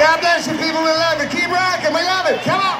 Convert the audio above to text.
God bless you, people. We love it. Keep rocking. We love it. Come on.